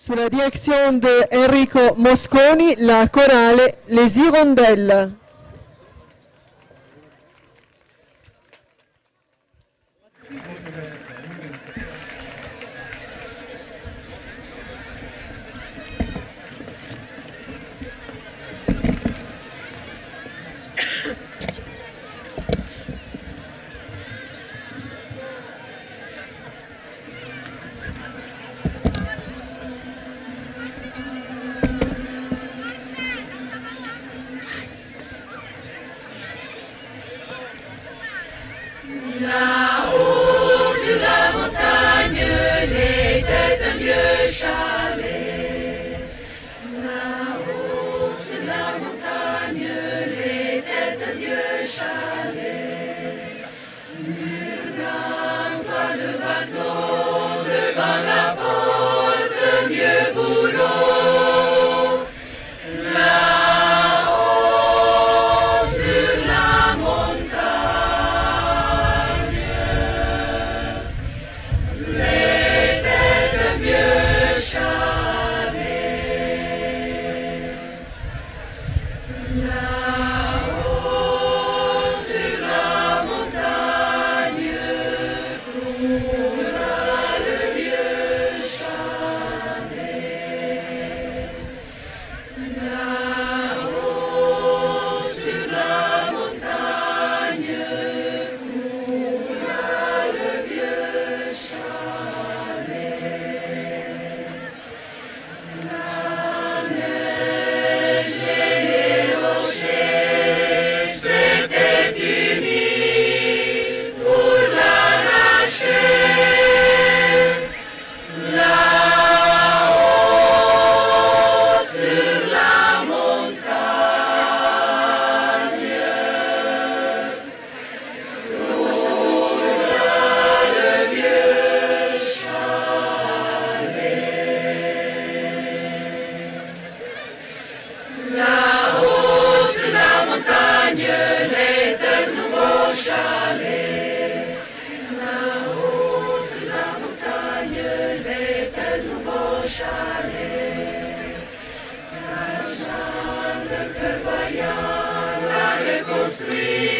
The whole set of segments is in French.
Sulla direzione di Enrico Mosconi, la corale Les Hirondelles. Là-haut sur la montagne, les têtes d'un vieux chalet. Là-haut sur la montagne, les têtes d'un vieux chalet. Christ.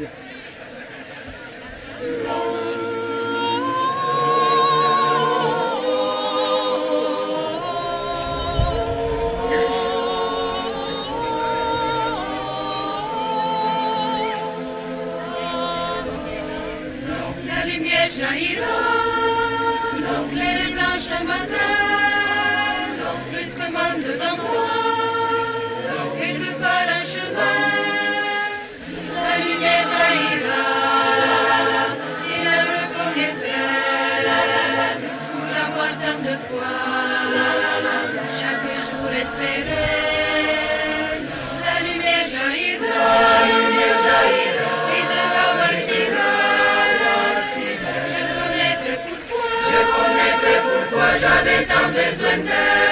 Yeah. plein de foi. Chaque jour espérer, la lumière jaillira, la lumière jaillira, et de la marcilla, Je connaîtrai pourquoi, je connaîtrai pourquoi j'avais tant besoin d'elle.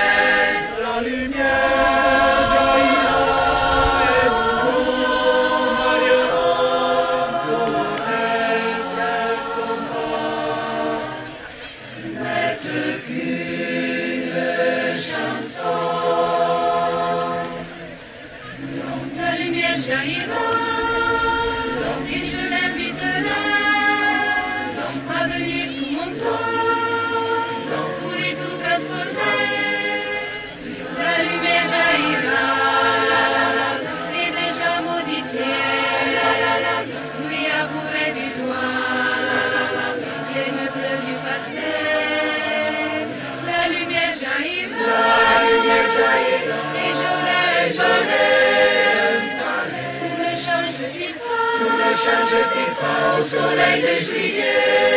Ne change-t-il pas au soleil de juillet?